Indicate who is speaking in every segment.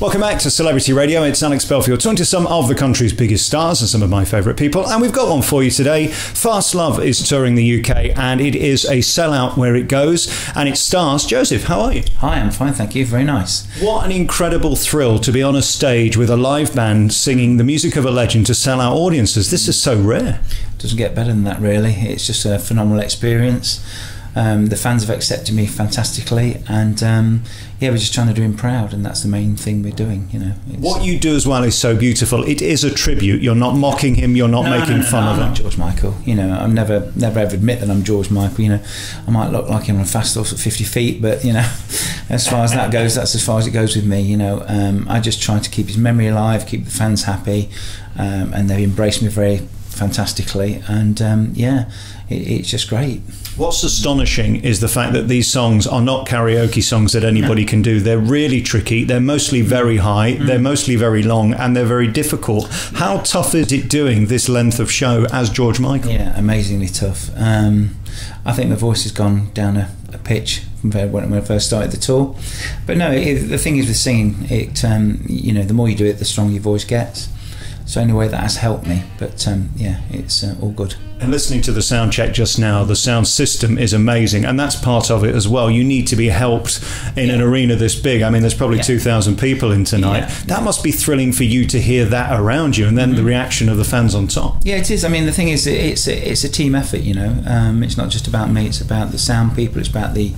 Speaker 1: Welcome back to Celebrity Radio. It's Alex Belfield talking to some of the country's biggest stars and some of my favourite people. And we've got one for you today. Fastlove is touring the UK and it is a sellout where it goes. And it stars Joseph. How are you?
Speaker 2: Hi, I'm fine, thank you. Very nice.
Speaker 1: What an incredible thrill to be on a stage with a live band singing the music of a legend to sell out audiences. This is so rare.
Speaker 2: Doesn't get better than that, really. It's just a phenomenal experience. Um, the fans have accepted me fantastically, and um, yeah, we're just trying to do him proud, and that's the main thing we're doing. You know,
Speaker 1: what you do as well is so beautiful. It is a tribute. You're not mocking him. You're not
Speaker 2: No,
Speaker 1: making
Speaker 2: no, no,
Speaker 1: fun of
Speaker 2: I'm
Speaker 1: him.
Speaker 2: George Michael. You know, I'm never, never ever admit that I'm George Michael. You know, I might look like him on a fast horse at 50 feet, but you know, as far as that goes, that's as far as it goes with me. You know, um, I just try to keep his memory alive, keep the fans happy, um, and they embrace me very fantastically. And um, yeah, it, it's just great.
Speaker 1: What's astonishing is the fact that these songs are not karaoke songs that anybody can do. They're really tricky. They're mostly very high.
Speaker 2: Mm.
Speaker 1: They're mostly very long, and they're very difficult. How tough is it doing this length of show as George Michael?
Speaker 2: Yeah, amazingly tough. Um, I think my voice has gone down a, a pitch from when when I first started the tour. But no, it, the thing is with singing, it um, you know, the more you do it, the stronger your voice gets. So anyway, that has helped me. But um, yeah, it's uh, all good.
Speaker 1: And listening to the sound check just now, the sound system is amazing, and that's part of it as well. You need to be helped in an arena this big. I mean, there's probably
Speaker 2: Yeah.
Speaker 1: 2,000 people in tonight.
Speaker 2: Yeah.
Speaker 1: That must be thrilling for you to hear that around you, and then
Speaker 2: Mm-hmm.
Speaker 1: the reaction of the fans on top.
Speaker 2: Yeah, it is. I mean, the thing is, it's a, it's a team effort. You know, um, it's not just about me. It's about the sound people. It's about the,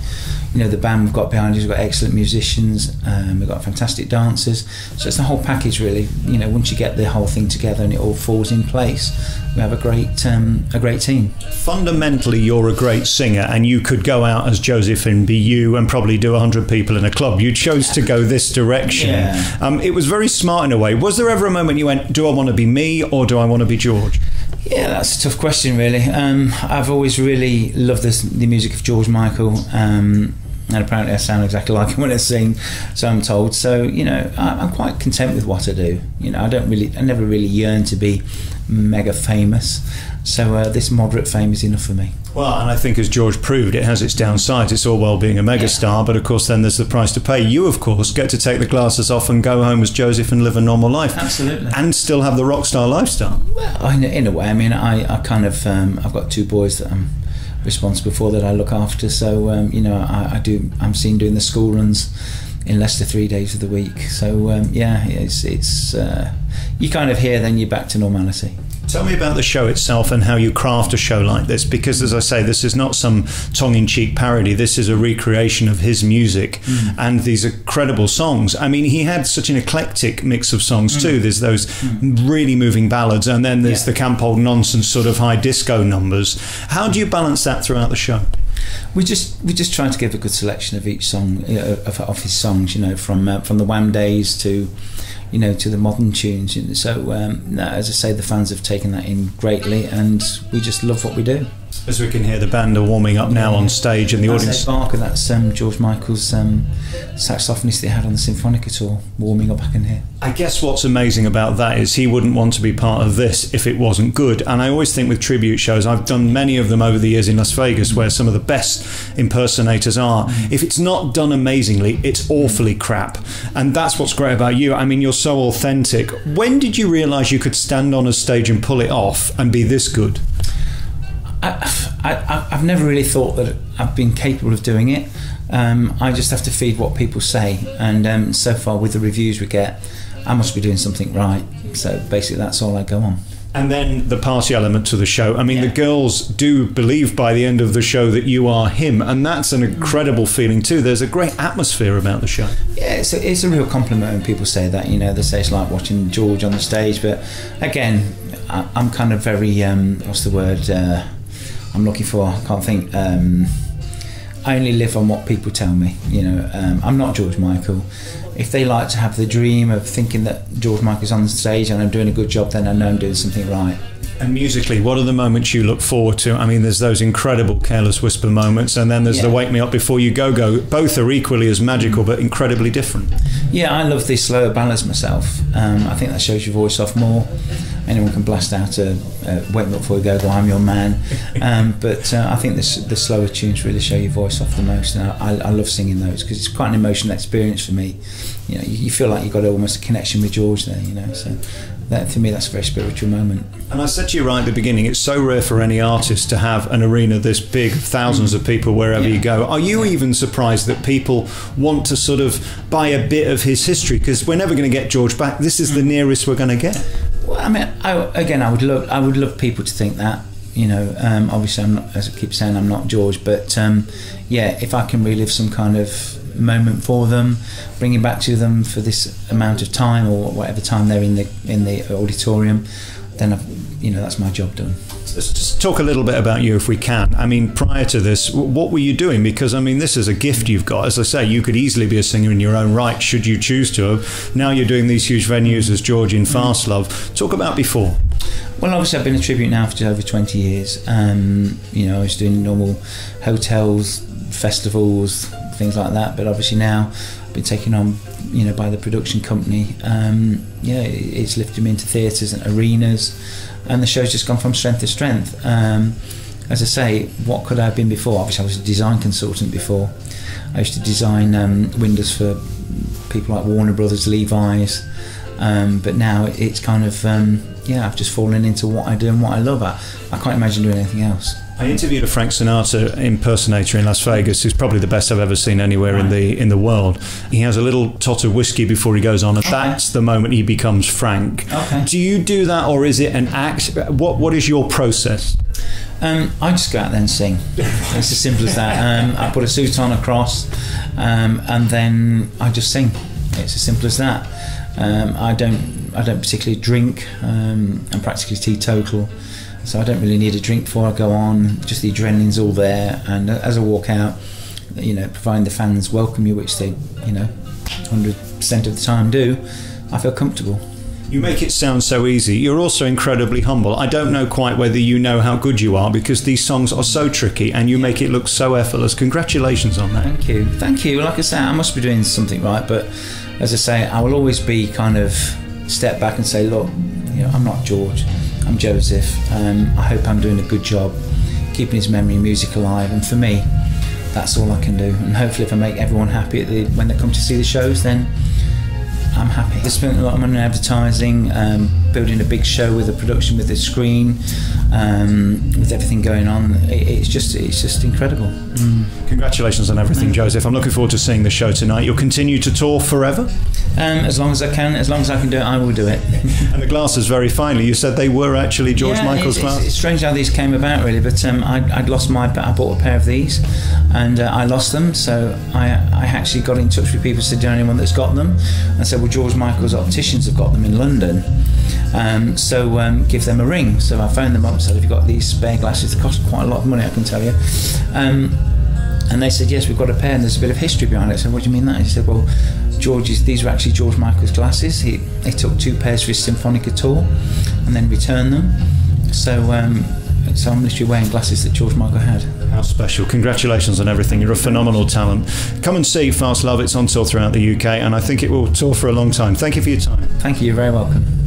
Speaker 2: you know, the band we've got behind us. We've got excellent musicians. Um, we've got fantastic dancers. So it's the whole package, really. You know, once you get the whole thing together and it all falls in place, we have a great um, a great team.
Speaker 1: Fundamentally, you're a great singer, and you could go out as Joseph and be you and probably do 100 people in a club. You chose to go this direction.
Speaker 2: Yeah.
Speaker 1: Um, it was very smart in a way. Was there ever a moment you went, Do I want to be me or do I want to be George?
Speaker 2: Yeah, that's a tough question, really. Um, I've always really loved this, the music of George Michael, um, and apparently I sound exactly like him when I sing, so I'm told. So you know, I'm quite content with what I do. You know, I don't really, I never really yearn to be mega famous. So uh, this moderate fame is enough for me.
Speaker 1: Well, and I think as George proved, it has its downsides. It's all well being a megastar, but of course, then there's the price to pay. You, of course, get to take the glasses off and go home as Joseph and live a normal life.
Speaker 2: Absolutely.
Speaker 1: And still have the rock star lifestyle.
Speaker 2: Well, in, in a way, I mean, I, I kind of, um, I've got two boys that I'm responsible for that I look after. So um, you know, I, I do. I'm seen doing the school runs in Leicester three days of the week. So um, yeah, it's it's uh, you kind of here, then you're back to normality.
Speaker 1: Tell me about the show itself and how you craft a show like this, because as I say, this is not some tongue in cheek parody. This is a recreation of his music and these incredible songs. I mean, he had such an eclectic mix of songs too. There's those really moving ballads, and then there's
Speaker 2: Yeah.
Speaker 1: the camp old nonsense sort of high disco numbers. How do you balance that throughout the show?
Speaker 2: We just we just try to give a good selection of each song uh, of, of his songs. You know, from uh, from the Wham days to you know to the modern tunes. So um, as I say, the fans have taken that in greatly, and we just love what we do.
Speaker 1: As we can hear, the band are warming up now on stage, and the
Speaker 2: That's
Speaker 1: audience.
Speaker 2: Ed Barker, that's um, George Michael's um, saxophonist they had on the Symphonica tour, warming up back in here.
Speaker 1: I guess what's amazing about that is he wouldn't want to be part of this if it wasn't good. And I always think with tribute shows, I've done many of them over the years in Las Vegas where some of the best impersonators are. If it's not done amazingly, it's awfully crap. And that's what's great about you. I mean, you're so authentic. When did you realize you could stand on a stage and pull it off and be this good?
Speaker 2: I, I, I've never really thought that I've been capable of doing it. Um, I just have to feed what people say, and um, so far with the reviews we get, I must be doing something right. So basically, that's all I go on.
Speaker 1: And then the party element to the show. I mean, the girls do believe by the end of the show that you are him, and that's an incredible feeling too. There's a great atmosphere about the show.
Speaker 2: Yeah, it's a, it's a real compliment when people say that. You know, they say it's like watching George on the stage. But again, I, I'm kind of very um, what's the word uh, I'm looking for? I can't think. Um, I only live on what people tell me. You know, um, I'm not George Michael. If they like to have the dream of thinking that George Michael's on the stage and I'm doing a good job, then I know I'm doing something right.
Speaker 1: And musically, what are the moments you look forward to? I mean, there's those incredible Careless Whisper moments, and then there's the Wake Me Up Before You Go Go. Both are equally as magical, but incredibly different.
Speaker 2: Yeah, I love the slower ballads myself. Um, I think that shows your voice off more. Anyone can blast out a, a "Wake Me Up Before You Go Go," "I'm Your Man," um, but uh, I think the, the slower tunes really show your voice off the most. And I, I love singing those because it's quite an emotional experience for me. you know, you, you feel like you've got almost a connection with George there, you know. So that for me, that's a very spiritual moment.
Speaker 1: And I said to you right at the beginning, it's so rare for any artist to have an arena this big, thousands of people wherever
Speaker 2: Yeah.
Speaker 1: you go. Are you even surprised that people want to sort of buy a bit of his history? Because we're never going to get George back. This is the hmm. nearest we're going to get.
Speaker 2: Well, I mean, I, again, I would love, I would love people to think that. You know, um, obviously, I'm not, as I keep saying, I'm not George, but um, yeah, if I can relive some kind of moment for them, bring it back to them for this amount of time or whatever time they're in the in the auditorium, then I've, you know that's my job done.
Speaker 1: Let's just talk a little bit about you if we can. I mean, prior to this, what were you doing? Because, I mean, this is a gift you've got. As I say, you could easily be a singer in your own right, should you choose to. Now you're doing these huge venues as George in Fastlove. Talk about before.
Speaker 2: Well, obviously, I've been a tribute now for over 20 years. Um, you know, I was doing normal hotels, festivals, things like that. But obviously now, I've been taken on, you know, by the production company. Um, yeah, it's lifted me into theatres and arenas, and the show's just gone from strength to strength. Um, as I say, what could I have been before? Obviously, I was a design consultant before. I used to design um, windows for people like Warner Brothers, Levi's. Um, but now it's kind of um, yeah, I've just fallen into what I do and what I love. I, I can't imagine doing anything else.
Speaker 1: I interviewed a Frank Sinatra impersonator in Las Vegas, who's probably the best I've ever seen anywhere in the in the world. He has a little tot of whiskey before he goes on, and that's the moment he becomes Frank.
Speaker 2: Okay.
Speaker 1: Do you do that, or is it an act? What What is your process?
Speaker 2: Um, I just go out there and sing. It's as simple as that. Um, I put a suit on across, um, and then I just sing. It's as simple as that. Um, I don't. I don't particularly drink. Um, I'm practically teetotal, so I don't really need a drink before I go on. Just the adrenaline's all there, and as I walk out, you know, providing the fans welcome you, which they, you know, hundred percent of the time do, I feel comfortable.
Speaker 1: You make it sound so easy. You're also incredibly humble. I don't know quite whether you know how good you are because these songs are so tricky and you make it look so effortless. Congratulations on that.
Speaker 2: Thank you, thank you. Like I say, I must be doing something right, but as I say, I will always be kind of step back and say, look, you know, I'm not George, I'm Joseph. Um, I hope I'm doing a good job keeping his memory and music alive, and for me, that's all I can do. And hopefully, if I make everyone happy the, when they come to see the shows, then I'm happy. I spent a lot of money on advertising, um, building a big show with a production with a screen, um, with everything going on. It, it's just, it's just incredible. Mm.
Speaker 1: Congratulations on everything, Joseph. I'm looking forward to seeing the show tonight. You'll continue to tour forever?
Speaker 2: Um, as long as I can, as long as I can do it, I will do it.
Speaker 1: And the glasses, very finely. You said they were actually George
Speaker 2: Yeah,
Speaker 1: Michael's
Speaker 2: it's,
Speaker 1: glasses.
Speaker 2: it's strange how these came about, really. But um, I'd, I'd lost my. I bought a pair of these, and uh, I lost them. So I, I actually got in touch with people. Said, "Do you know anyone that's got them?" I said, "Well, George Michael's opticians have got them in London." Um, so um, give them a ring. So I phoned them up and said, "Have you got these spare glasses? They cost quite a lot of money, I can tell you." Um, and they said, yes, we've got a pair, and there's a bit of history behind it. I said, what do you mean that? He said, well, George's, these were actually George Michael's glasses. He, he took two pairs for his symphonic tour and then returned them. So, um, so I'm literally wearing glasses that George Michael had.
Speaker 1: How special. Congratulations on everything. You're a phenomenal talent. Come and see Fastlove. It's on tour throughout the UK, and I think it will tour for a long time. Thank you for your time.
Speaker 2: Thank you, you're very welcome.